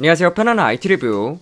안녕하세요 편안한 IT 리뷰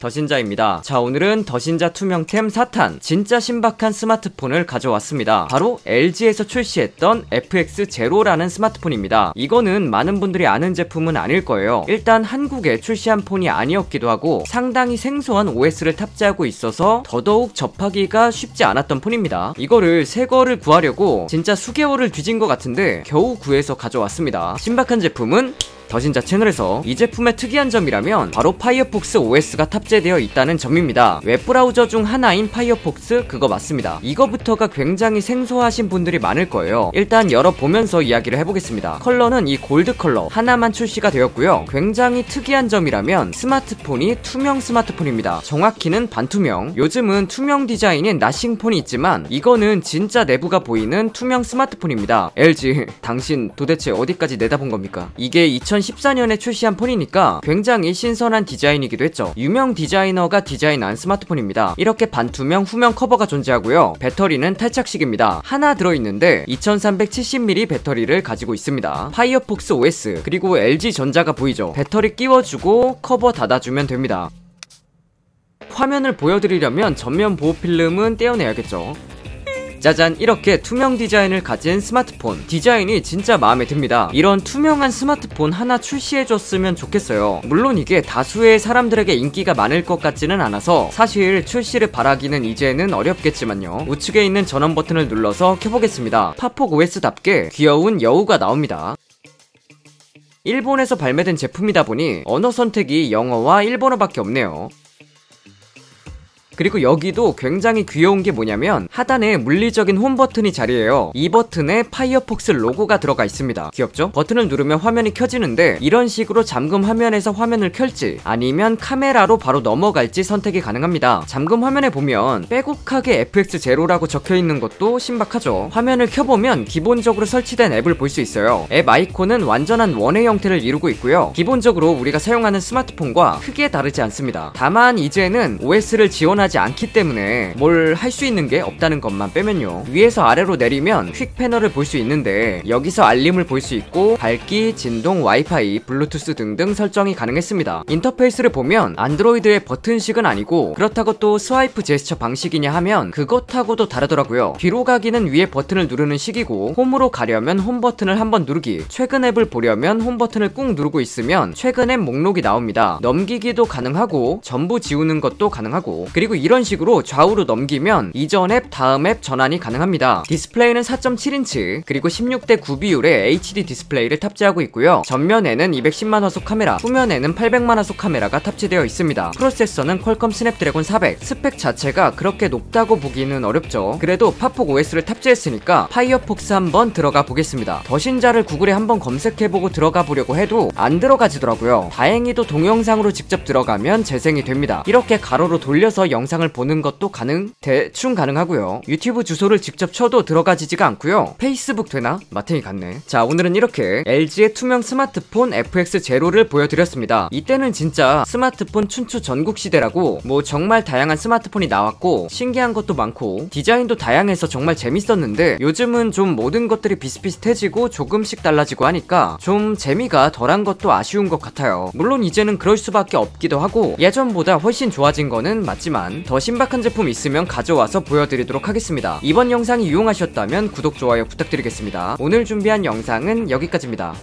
더신자입니다. 자, 오늘은 더신자 투명템 4탄 진짜 신박한 스마트폰을 가져왔습니다. 바로 LG에서 출시했던 FX0라는 스마트폰입니다. 이거는 많은 분들이 아는 제품은 아닐 거예요. 일단 한국에 출시한 폰이 아니었기도 하고 상당히 생소한 OS를 탑재하고 있어서 더더욱 접하기가 쉽지 않았던 폰입니다. 이거를 새 거를 구하려고 진짜 수개월을 뒤진 것 같은데 겨우 구해서 가져왔습니다. 신박한 제품은 더신자 채널에서 이 제품의 특이한 점이라면 바로 파이어폭스 OS가 탑재되어 있다는 점입니다. 웹브라우저 중 하나인 파이어폭스 그거 맞습니다. 이거부터가 굉장히 생소하신 분들이 많을 거예요. 일단 열어보면서 이야기를 해보겠습니다. 컬러는 이 골드 컬러 하나만 출시가 되었고요. 굉장히 특이한 점이라면 스마트폰이 투명 스마트폰입니다. 정확히는 반투명. 요즘은 투명 디자인인 Nothing Phone이 있지만 이거는 진짜 내부가 보이는 투명 스마트폰입니다. LG 당신 도대체 어디까지 내다본 겁니까? 이게 2000 2014년에 출시한 폰이니까 굉장히 신선한 디자인이기도 했죠. 유명 디자이너가 디자인한 스마트폰입니다. 이렇게 반투명 후면 커버가 존재하고요. 배터리는 탈착식입니다. 하나 들어있는데 2370mAh 배터리를 가지고 있습니다. 파이어폭스 OS 그리고 LG전자가 보이죠. 배터리 끼워주고 커버 닫아주면 됩니다. 화면을 보여드리려면 전면 보호 필름은 떼어내야겠죠. 짜잔 이렇게 투명 디자인을 가진 스마트폰. 디자인이 진짜 마음에 듭니다. 이런 투명한 스마트폰 하나 출시해줬으면 좋겠어요. 물론 이게 다수의 사람들에게 인기가 많을 것 같지는 않아서 사실 출시를 바라기는 이제는 어렵겠지만요. 우측에 있는 전원 버튼을 눌러서 켜보겠습니다. 파폭 OS답게 귀여운 여우가 나옵니다. 일본에서 발매된 제품이다 보니 언어 선택이 영어와 일본어밖에 없네요 그리고 여기도 굉장히 귀여운 게 뭐냐면 하단에 물리적인 홈 버튼이 자리해요. 이 버튼에 파이어폭스 로고가 들어가 있습니다. 귀엽죠? 버튼을 누르면 화면이 켜지는데 이런 식으로 잠금 화면에서 화면을 켤지 아니면 카메라로 바로 넘어갈지 선택이 가능합니다. 잠금 화면에 보면 빼곡하게 FX0라고 적혀 있는 것도 신박하죠. 화면을 켜보면 기본적으로 설치된 앱을 볼 수 있어요. 앱 아이콘은 완전한 원의 형태를 이루고 있고요. 기본적으로 우리가 사용하는 스마트폰과 크게 다르지 않습니다. 다만 이제는 OS를 지원하지 하지 않기 때문에 뭘 할 수 있는 게 없다는 것만 빼면요. 위에서 아래로 내리면 quick 패널을 볼 수 있는데 여기서 알림을 볼 수 있고 밝기, 진동, 와이파이, 블루투스 등등 설정이 가능했습니다. 인터페이스를 보면 안드로이드의 버튼식은 아니고 그렇다고 또 swipe 제스처 방식이냐 하면 그것하고도 다르더라고요. 뒤로 가기는 위에 버튼을 누르는 식이고 홈으로 가려면 홈 버튼을 한번 누르기 최근 앱을 보려면 홈 버튼을 꾹 누르고 있으면 최근 앱 목록이 나옵니다. 넘기기도 가능하고 전부 지우는 것도 가능하고 그리고 이런 식으로 좌우로 넘기면 이전 앱, 다음 앱 전환이 가능합니다. 디스플레이는 4.7인치, 그리고 16대 9 비율의 HD 디스플레이를 탑재하고 있고요. 전면에는 210만 화소 카메라, 후면에는 800만 화소 카메라가 탑재되어 있습니다. 프로세서는 퀄컴 스냅드래곤 400, 스펙 자체가 그렇게 높다고 보기는 어렵죠. 그래도 파폭 OS를 탑재했으니까 파이어폭스 한번 들어가 보겠습니다. 더신자를 구글에 한번 검색해보고 들어가 보려고 해도 안 들어가지더라고요. 다행히도 동영상으로 직접 들어가면 재생이 됩니다. 이렇게 가로로 돌려서 영상 영상을 보는 것도 가능, 대충 가능하고요. 유튜브 주소를 직접 쳐도 들어가지지가 않고요. 페이스북 되나? 마탱이 같네. 자, 오늘은 이렇게 LG의 투명 스마트폰 FX0를 보여드렸습니다. 이때는 진짜 스마트폰 춘추 전국 시대라고 뭐 정말 다양한 스마트폰이 나왔고 신기한 것도 많고 디자인도 다양해서 정말 재밌었는데 요즘은 좀 모든 것들이 비슷비슷해지고 조금씩 달라지고 하니까 좀 재미가 덜한 것도 아쉬운 것 같아요. 물론 이제는 그럴 수밖에 없기도 하고 예전보다 훨씬 좋아진 거는 맞 지만 더 신박한 제품 있으면 가져와서 보여드리도록 하겠습니다. 이번 영상이 유용하셨다면 구독, 좋아요 부탁드리겠습니다. 오늘 준비한 영상은 여기까지입니다.